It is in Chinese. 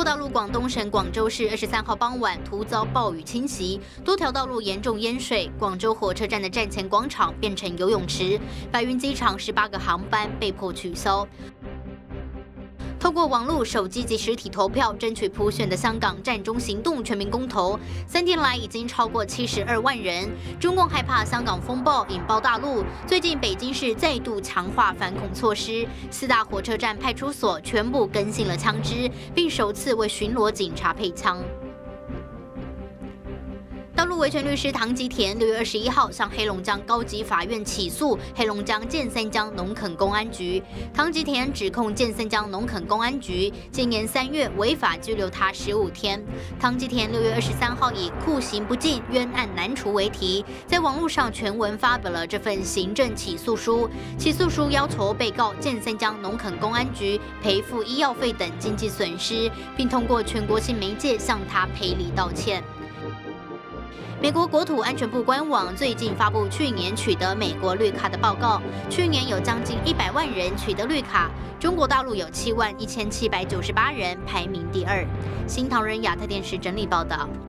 国大陆广东省广州市二十三号傍晚突遭暴雨侵袭，多条道路严重淹水，广州火车站的站前广场变成游泳池，白云机场十八个航班被迫取消。通过网络、手机及实体投票争取普选的香港战中行动全民公投，三天来已经超过七十二万人。中共害怕香港风暴引爆大陆，最近北京市再度强化反恐措施，四大火车站派出所全部更新了枪支，并首次为巡逻警察配枪。大陆维权律师唐吉田六月二十一号向黑龙江高级法院起诉黑龙江建三江农垦公安局。唐吉田指控建三江农垦公安局今年三月违法拘留他十五天。唐吉田六月二十三号以酷刑不尽、冤案难除为题，在网络上全文发表了这份行政起诉书。起诉书要求被告建三江农垦公安局赔付医药费等经济损失，并通过全国性媒介向他赔礼道歉。美国国土安全部官网最近发布去年取得美国绿卡的报告，去年有将近一百万人取得绿卡，中国大陆有七万一千七百九十八人，排名第二。新唐人亚太电视整理报道。